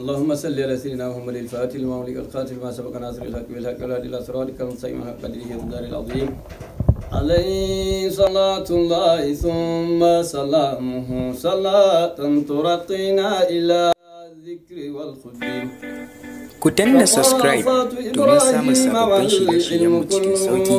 اللهم صل على سيدنا محمد الفاتح لما القاتل ما سبق ناصر الحق بالحق والهادي إلى صراطك المستقيم حق قدره الدار العظيم. عليه صلاة الله ثم سلامه. صلاة ترقينا إلى الذكر والخدم Ku danna subscribe domin samun sababbin shirye-shiryenmu cikin sauƙi.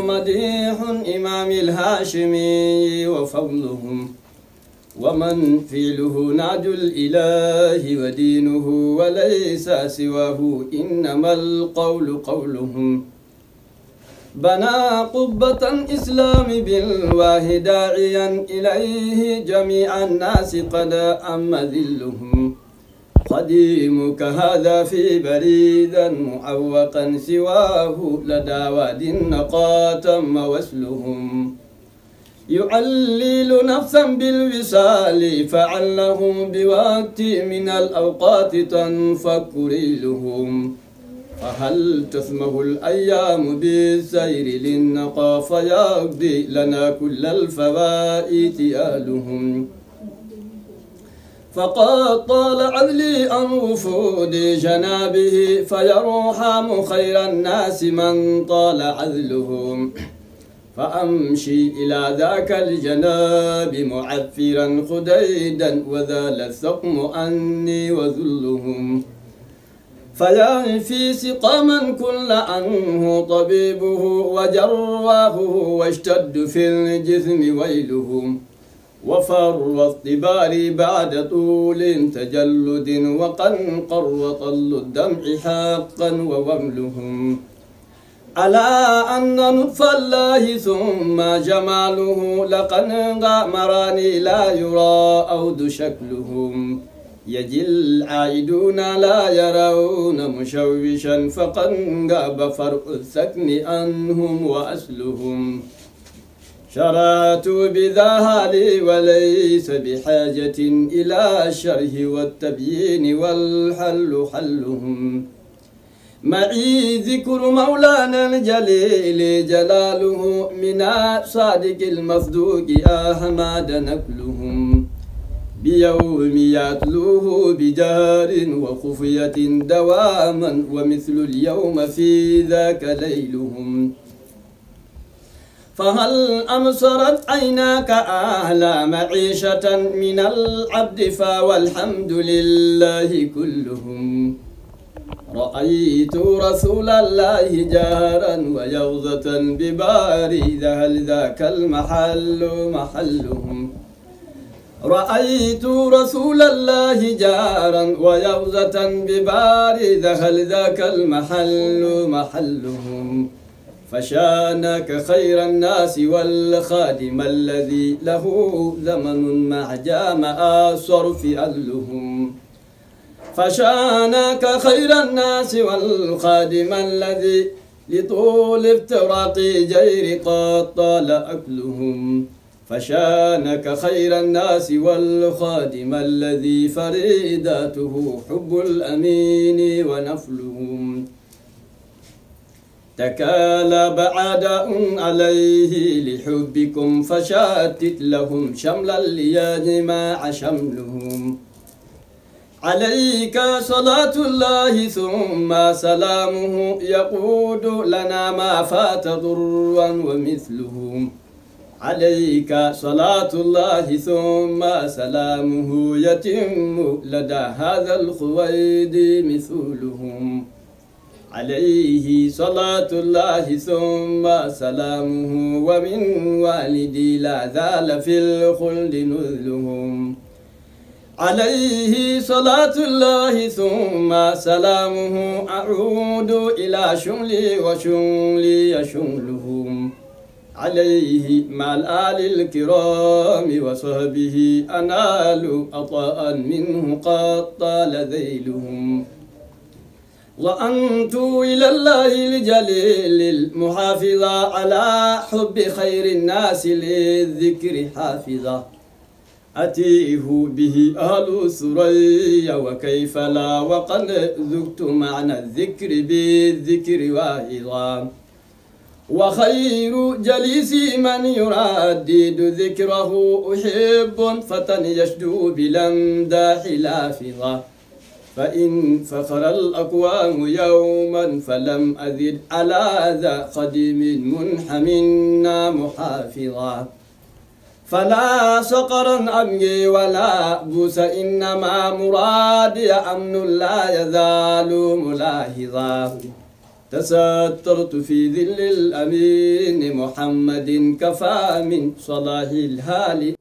ومن فعله نعج الإله ودينه وليس سواه إنما القول قولهم. بنى قبة إسلام بالواه داعيا إليه جميع الناس قد أم ذلهم. قديمك هذا في بريدا معوقا سواه لدى واد نقا تم وسلهم يعلل نفسا بالوصال فعلهم بوقت من الأوقات تنفك ريلهم. فهل تسمه الأيام بالسير للنقى فيقضي لنا كل الفوائت آلهم فقد طال عدلي عن وفود جنابه فيرحم خير الناس من طال عدلهم. فأمشي إلى ذاك الجناب معفرا خديدا وذال الثقم أني وذلهم. فينفي سقاما كل عنه طبيبه وجراه واشتد في الجسم ويلهم وفر الطبار بعد طول تجلد وقنقر وطل الدمع حقا ووملهم. على أن نطف الله ثم جماله لقد غامراني لا يرى أود شكلهم. يجي العائدون لا يرون مشوشا فقد غاب فرق السكن عنهم وأسلهم. شرعت بذا وليس بحاجة إلى الشره والتبيين والحل حلهم. معي ذكر مولانا الجليل جلاله من صادق المصدوق أحمد نكلهم بيوم يتلوه بجار وخفية دواما ومثل اليوم في ذاك ليلهم فهل أمصرت عيناك أهلا معيشة من العبد فوالحمد لله كلهم رأيت رسول الله جارا ويوضة بباري هل ذاك المحل محلهم؟ رأيت رسول الله جارا ويوزة بباري هل ذاك المحل محلهم؟ فشانك خير الناس والخادم الذي له زمن مع جامع الصرف أهلهم. فشانك خير الناس والخادم الذي لطول افتراق جير قد طال أكلهم. فشانك خير الناس والخادم الذي فريداته حب الأمين ونفلهم. تكالب عداء عليه لحبكم فشاتت لهم شملا ليجمع شملهم عليك صلاة الله ثم سلامه يقود لنا ما فات ضرا ومثلهم عليك صلاة الله ثم سلامه يتم لدى هذا الخويد مثلهم. عليه صلاة الله ثم سلامه ومن والدي لا زال في الخلد نذلهم عليه صلاة الله ثم سلامه أعود إلى شملي وشملي يشملهم عليه مع الآل الكرام وصحبه أنال عطاء منه قد طال ذيلهم وأنت إلى الله الجليل المحافظة على حب خير الناس للذكر حافظة أتيه به أهل ثريا وكيف لا وقد ذقت معنى الذكر بالذكر واحظا وخير جليس من يردد ذكره أحب فتى يشدو بلمداح لافظة فإن فخر الأقوام يوما فلم أزد على ذا قديم منحمنا محافظا. فلا سقرا أبغي ولا بوس إنما مرادي أمن لا يزال ملاحظا تسترت في ذل الأمين محمد كفى من صلاح الهال